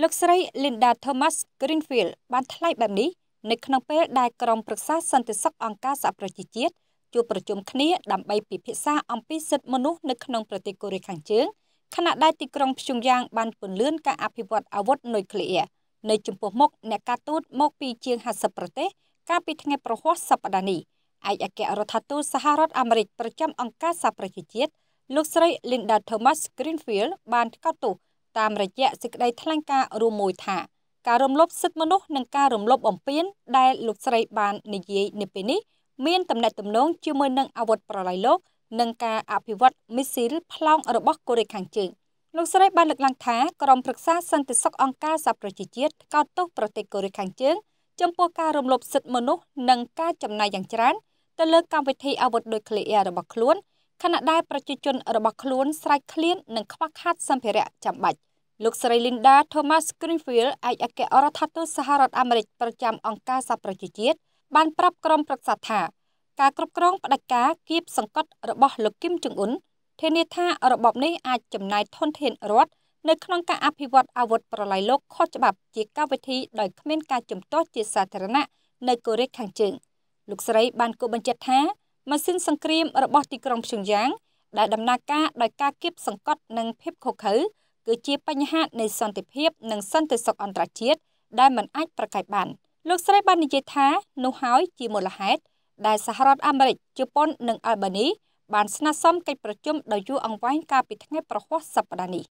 លោកស្រី Linda Thomas Greenfield បានថ្លែងបែបនេះនៅក្នុងពេលដែលក្រុមប្រឹក្សាសន្តិសុខអង្គការសហប្រជាជាតិជួបប្រជុំគ្នាដើម្បីពិភាក្សាអំពីសិទ្ធិមនុស្សនៅក្នុងប្រទេសកូរ៉េខាងជើងខណៈដែលទីក្រុងព្យុងយ៉ាង បានពន្លឿនការអភិវឌ្ឍអាវុធនុយក្លេអ៊ែរនៅចំពោះមុខអ្នកការទូតមកពីជាង50ប្រទេសកាលពីថ្ងៃប្រហ័សសប្តាហ៍នេះឯកអគ្គរដ្ឋទូតសហរដ្ឋអាមេរិកប្រចាំអង្គការសហប្រជាជាតិលោកស្រី Linda Thomas Greenfield បានកោតទោស តាមរយៈសេចក្តីថ្លែងការណ៍រួមមួយថាការរំលោភសិទ្ធិមនុស្សនិងការរំលោភបំពានដែលលោកស្រីបាននិយាយនៅពេលនេះមានតំណែងតំណងជាមួយនឹងអាវុធប្រឡាយលោកនិងការអភិវឌ្ឍមីស៊ីលប្លង់របស់កូរ៉េខាងជើងលោកស្រីបានលើកឡើងថាក្រុមប្រឹក្សាសន្តិសុខអង្គការសហប្រជាជាតិកោតទោសប្រទេសកូរ៉េខាងជើងចំពោះការរំលោភសិទ្ធិមនុស្សនិងការចំណាយយ៉ាងច្រើនទៅលើកម្មវិធីអាវុធនុយក្លេអ៊ែររបស់ខ្លួន ខណៈដែលប្រជាជនរបស់ខ្លួនស្រែកឃ្លាននិងខ្វះខាតសម្ភារៈចាំបាច់លោកស្រី Linda Thomas Greenfield ឯកអគ្គរដ្ឋទូតសហរដ្ឋអាមេរិកប្រចាំអង្គការសហប្រជាជាតិបានប្រាប់ក្រុមប្រឹក្សាថាការគ្រប់គ្រងផ្ដាច់ការគៀបសង្កត់របស់លោកគឹមចុងអ៊ុនធានាថារបបនេះអាចចំណាយធនធានរដ្ឋនៅក្នុងការអភិវឌ្ឍអាវុធប្រឡាយលោកខុសច្បាប់ជាកម្មវិធីដោយគ្មានការជំទាស់ជាសាធារណៈនៅកូរ៉េខាងជើងលោកស្រីបានគូបញ្ជាក់ថា ម៉ាស៊ីនសង្គ្រាមរបស់ទីក្រុងព្យុងយ៉ាង ដែលដំណើរការដោយការគៀបសង្កត់និងភាពខុសខើគឺជាបញ្ហានៃសន្តិភាពនិងសន្តិសុខអន្តរជាតិដែលមិនអាចប្រកែកបានលោកស្រីបាននិយាយថានោះហើយជាមូលហេតុដែលសហរដ្ឋអាមេរិកជប៉ុននិងអាល់បានីបានស្នើសុំកិច្ចប្រជុំដ៏យូរអង្វែងកាលពីថ្ងៃប្រហ័សសប្តាហ៍នេះ